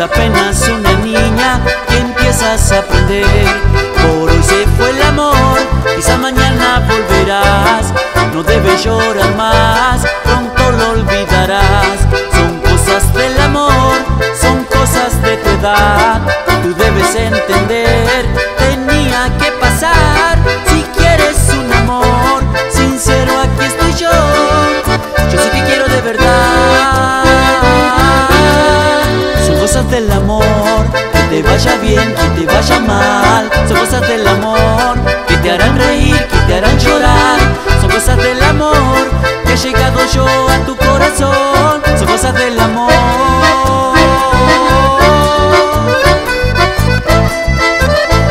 Apenas una niña que empiezas a aprender. Por hoy se fue el amor, quizá mañana volverás. No debes llorar más, pronto lo olvidarás. Son cosas del amor, son cosas de tu edad. Tú debes entender, del amor, que te vaya bien, que te vaya mal. Son cosas del amor, que te harán reír, que te harán llorar. Son cosas del amor, que he llegado yo a tu corazón. Son cosas del amor.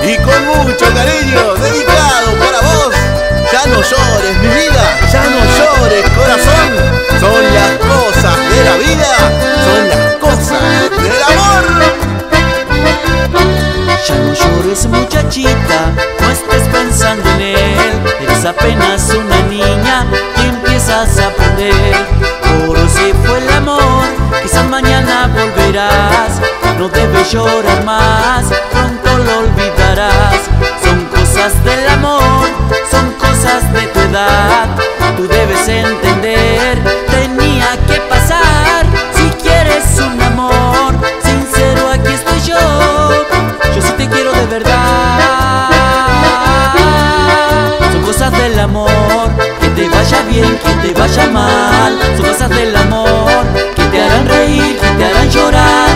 Y con mucho cariño, dedicado para vos. Ya no llores, mi vida, ya no llores, corazón. Son las cosas de la vida, son las cosas del llores muchachita, no estés pensando en él. Eres apenas una niña y empiezas a aprender. Por se fue el amor, quizás mañana volverás. No debes llorar más, pronto lo olvidarás. Son cosas del amor, son cosas de tu edad. Tú debes entender vaya bien, que te vaya mal, son cosas del amor que te harán reír, que te harán llorar.